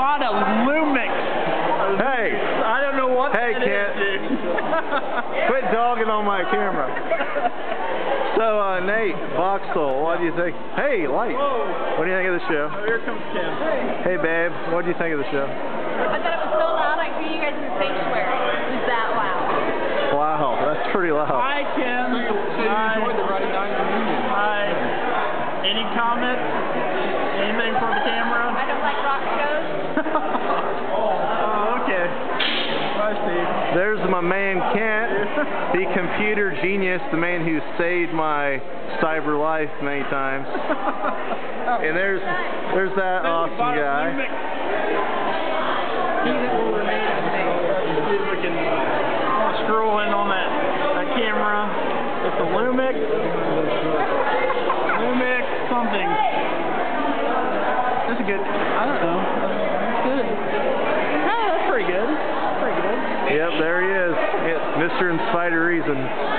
bought a Lumix. Hey, I don't know what Hey, that Kent. is, dude. quit dogging on my camera. So, uh, Nate, Voxel, what do you think? Hey, Light, Whoa. what do you think of the show? Oh, here comes Kim. Hey, babe, what do you think of the show? I thought it was so loud I hear you guys in the sanctuary. It was that loud. Wow, that's pretty loud. Hi, Kim. Hi. Friday night reunion. Hi. Any comments? There's my man Kent, the computer genius, the man who saved my cyber life many times. And there's there's that awesome guy. Lumix. He that will remain unnamed. See if we can scroll in on that, that camera. It's a Lumix. Lumix something. That's a good. I don't know. That's good. Oh, that's pretty good. Pretty good. Yep, there he Mr. Inspider Reason.